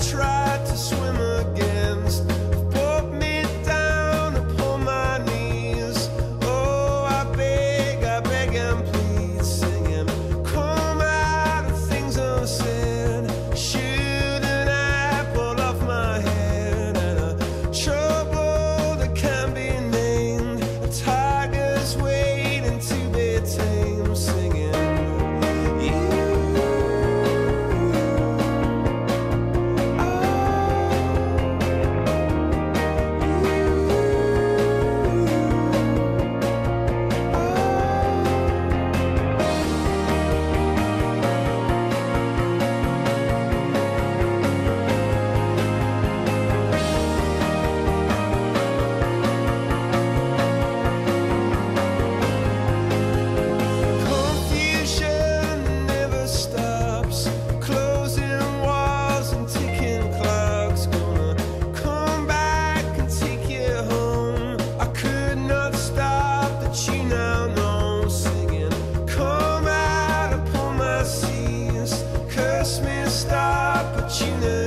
try. but you know